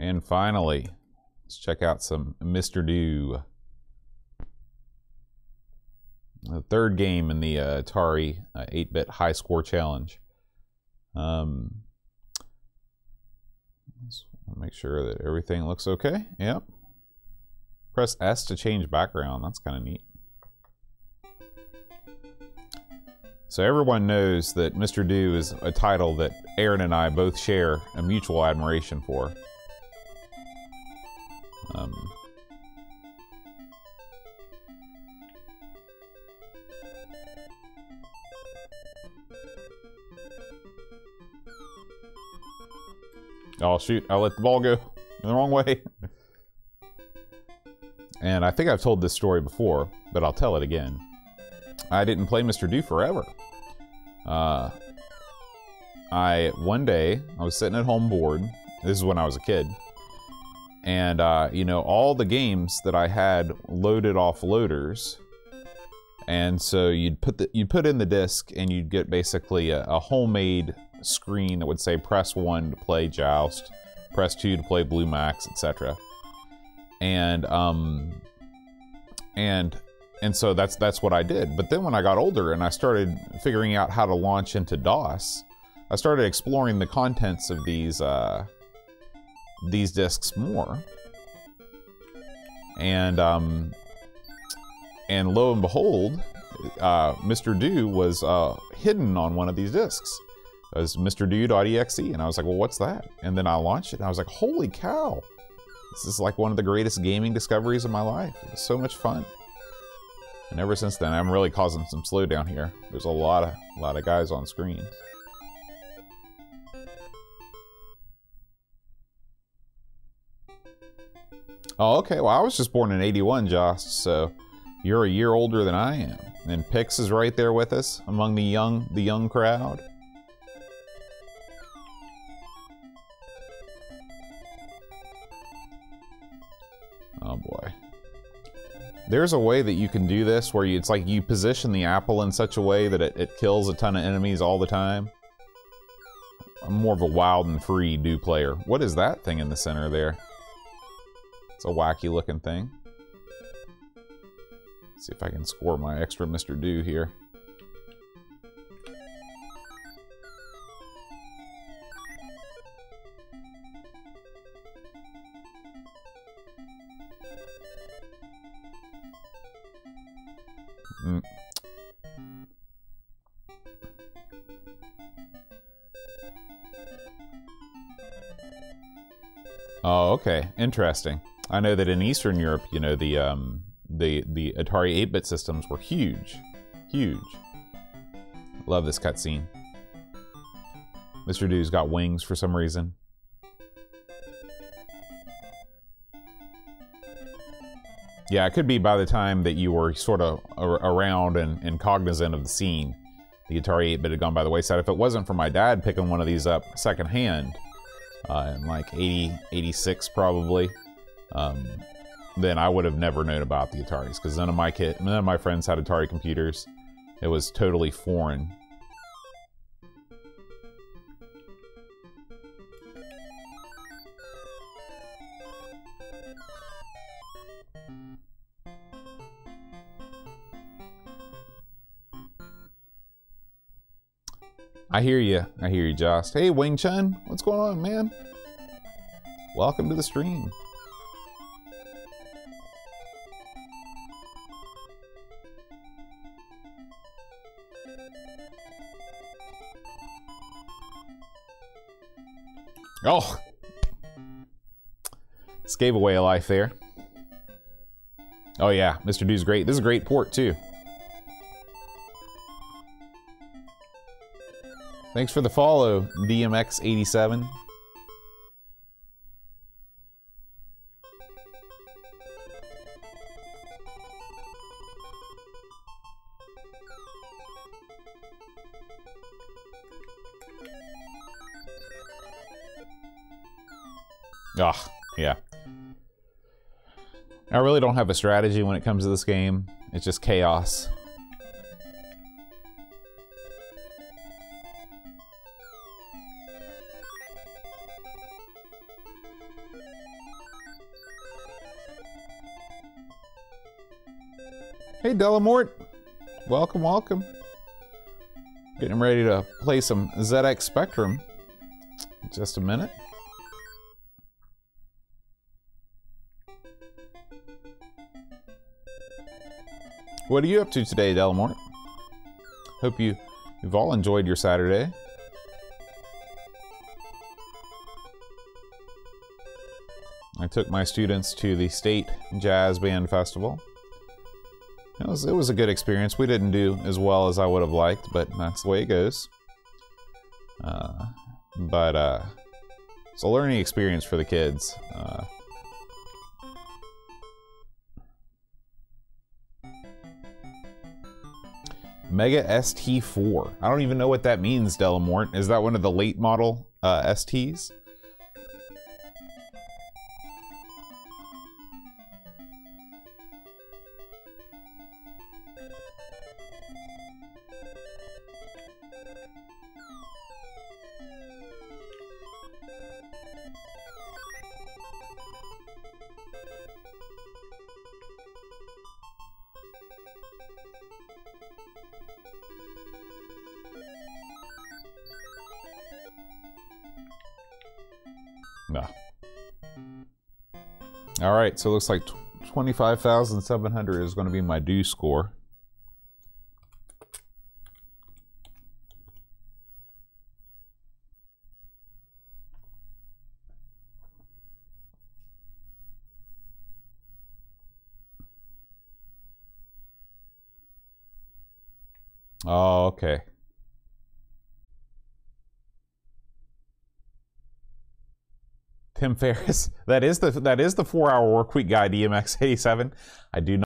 And finally, let's check out some Mr. Do. The third game in the uh, Atari 8-bit uh, high score challenge. Um, let's make sure that everything looks okay. Yep. Press S to change background. That's kind of neat. So everyone knows that Mr. Do is a title that Aaron and I both share a mutual admiration for. Um, oh shoot, I let the ball go the wrong way. and I think I've told this story before, but I'll tell it again. I didn't play Mr. Do forever. Uh, I one day I was sitting at home bored. This is when I was a kid, and uh, you know all the games that I had loaded off loaders, and so you'd put the you put in the disc and you'd get basically a, a homemade screen that would say press one to play Joust, press two to play Blue Max, etc. And um, and and so that's that's what I did. But then when I got older and I started figuring out how to launch into DOS, I started exploring the contents of these uh, these disks more. And um, and lo and behold, uh, Mr. Do was uh, hidden on one of these disks. It was Mr. Do.exe, and I was like, well, what's that? And then I launched it, and I was like, holy cow! This is like one of the greatest gaming discoveries of my life. It was so much fun. And ever since then, I'm really causing some slowdown here. There's a lot of a lot of guys on screen. Oh, okay. Well, I was just born in 81, Jost, so you're a year older than I am. And Pix is right there with us among the young the young crowd. Oh boy. There's a way that you can do this where you, it's like you position the apple in such a way that it, it kills a ton of enemies all the time. I'm more of a wild and free do player. What is that thing in the center there? It's a wacky looking thing. Let's see if I can score my extra Mr. Do here. Mm. Oh, okay. Interesting. I know that in Eastern Europe, you know, the um, the the Atari 8-bit systems were huge, huge. Love this cutscene. Mr. Do's got wings for some reason. Yeah, it could be by the time that you were sort of around and, and cognizant of the scene, the Atari 8-bit had gone by the wayside. If it wasn't for my dad picking one of these up secondhand, uh, in like 80, 86 probably, um, then I would have never known about the Ataris because none of my kid, none of my friends had Atari computers. It was totally foreign I hear you. I hear you, Jost. Hey, Wing Chun. What's going on, man? Welcome to the stream. Oh! This gave away a life there. Oh yeah, Mr. Do's great. This is a great port, too. Thanks for the follow, DMX87. Ugh, yeah. I really don't have a strategy when it comes to this game. It's just chaos. Hey, Delamort. Welcome, welcome. Getting ready to play some ZX Spectrum. Just a minute. What are you up to today, Delamort? Hope you, you've all enjoyed your Saturday. I took my students to the State Jazz Band Festival. It was, it was a good experience. We didn't do as well as I would have liked, but that's the way it goes. Uh, but uh, it's a learning experience for the kids. Uh, Mega ST4. I don't even know what that means, Delamort. Is that one of the late model uh, STs? No. All right, so it looks like 25,700 is going to be my Do score. Oh, okay. Tim Ferriss. That is the that is the four hour work week guy DMX eighty seven. I do not